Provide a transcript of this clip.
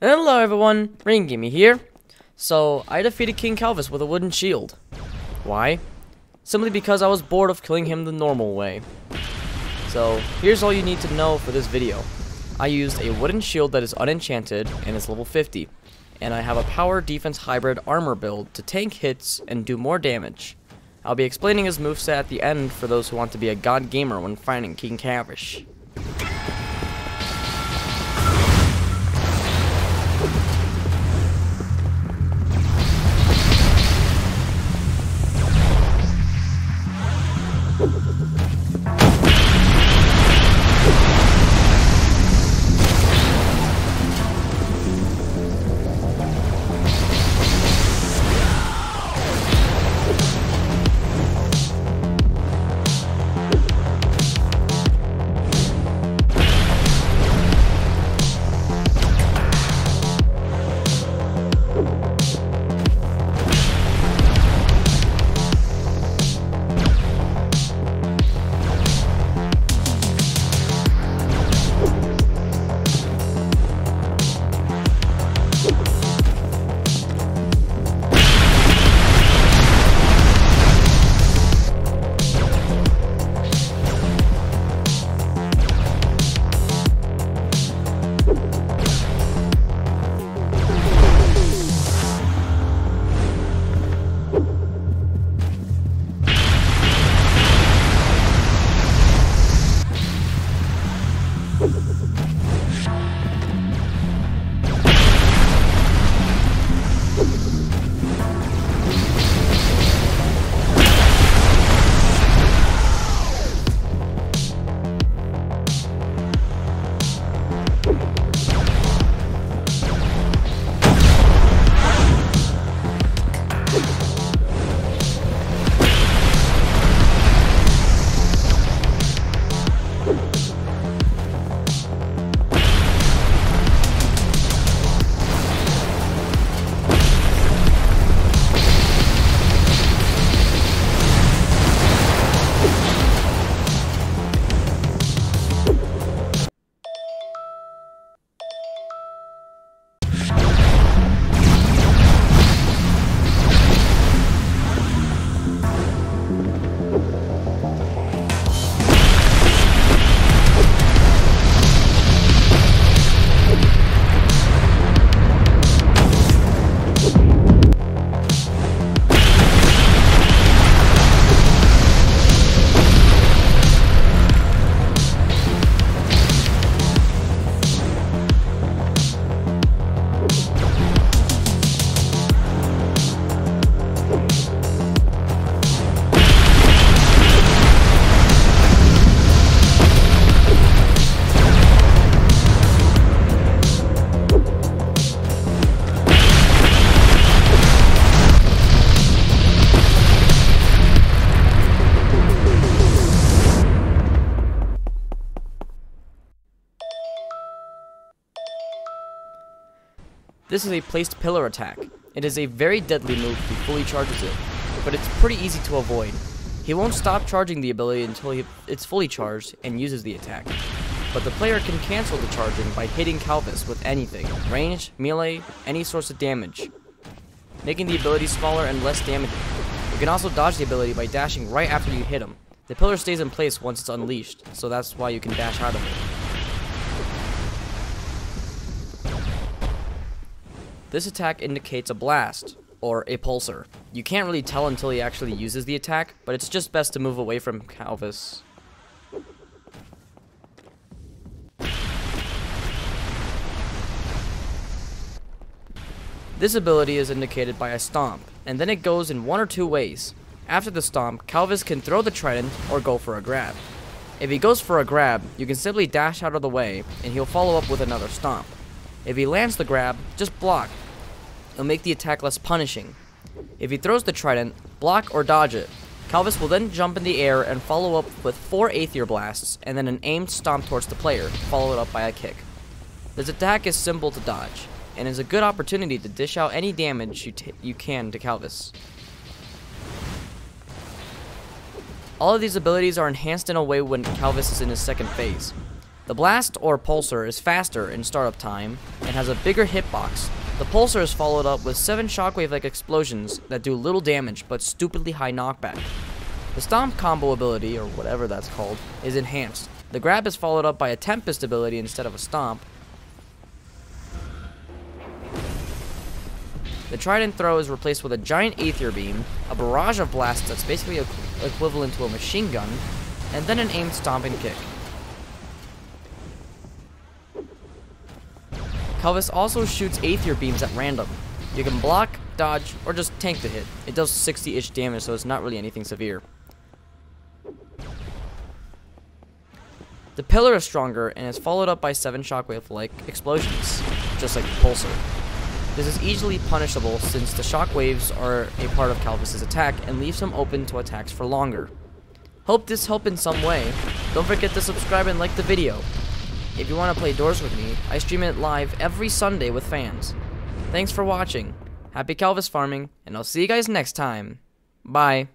Hello everyone, ReaganGamR here. So, I defeated King Calvus with a wooden shield. Why? Simply because I was bored of killing him the normal way. So, here's all you need to know for this video. I used a wooden shield that is unenchanted and is level 50. And I have a power defense hybrid armor build to tank hits and do more damage. I'll be explaining his moveset at the end for those who want to be a god gamer when fighting King Calvus. This is a placed pillar attack. It is a very deadly move if he fully charges it, but it's pretty easy to avoid. He won't stop charging the ability until he, it's fully charged and uses the attack. But the player can cancel the charging by hitting Calvus with anything, range, melee, any source of damage, making the ability smaller and less damaging. You can also dodge the ability by dashing right after you hit him. The pillar stays in place once it's unleashed, so that's why you can dash out of it. This attack indicates a blast, or a pulsar. You can't really tell until he actually uses the attack, but it's just best to move away from Calvus. This ability is indicated by a stomp, and then it goes in one or two ways. After the stomp, Calvus can throw the trident or go for a grab. If he goes for a grab, you can simply dash out of the way, and he'll follow up with another stomp. If he lands the grab, just block. It'll make the attack less punishing. If he throws the trident, block or dodge it. Calvus will then jump in the air and follow up with four Aether Blasts, and then an aimed stomp towards the player, followed up by a kick. This attack is simple to dodge, and is a good opportunity to dish out any damage you, you can to Calvus. All of these abilities are enhanced in a way when Calvus is in his second phase. The Blast or Pulsar is faster in startup time and has a bigger hitbox. The Pulsar is followed up with 7 shockwave-like explosions that do little damage but stupidly high knockback. The Stomp combo ability, or whatever that's called, is enhanced. The Grab is followed up by a Tempest ability instead of a Stomp. The Trident throw is replaced with a giant Aether Beam, a barrage of blasts that's basically equ equivalent to a machine gun, and then an aimed stomping kick. Calvus also shoots Aether Beams at random. You can block, dodge, or just tank the hit. It does 60-ish damage, so it's not really anything severe. The Pillar is stronger and is followed up by 7 shockwave-like explosions, just like the Pulsar. This is easily punishable since the shockwaves are a part of Calvus's attack and leaves him open to attacks for longer. Hope this helped in some way. Don't forget to subscribe and like the video. If you want to play Doors with me, I stream it live every Sunday with fans. Thanks for watching. Happy Calvus farming, and I'll see you guys next time. Bye.